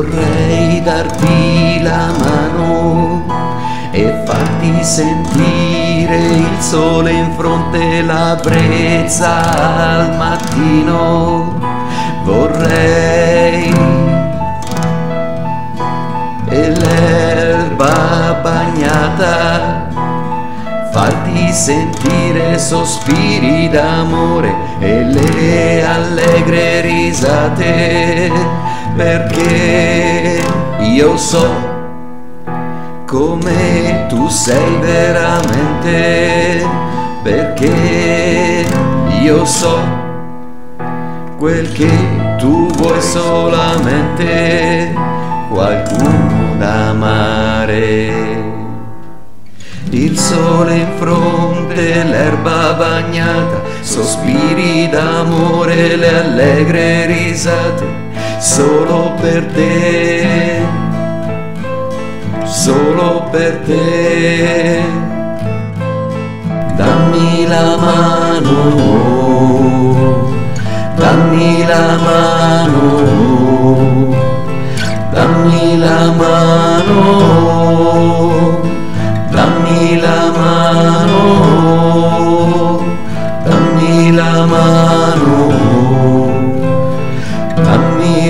darti la mano e farti sentire il sole in fronte, la brezza al mattino. Vorrei e l'erba bagnata farti sentire sospiri d'amore e le allegre risate perché io so come tu sei veramente perché io so quel che tu vuoi solamente qualcuno da amare. Il sole in fronte, l'erba bagnata, sospiri d'amore, le allegre risate, solo per te, solo per te. Dammi la mano, dammi la mano, dammi la mano.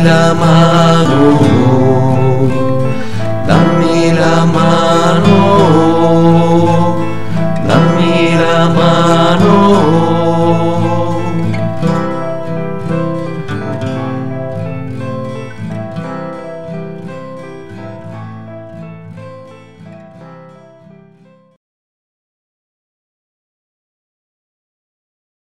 मः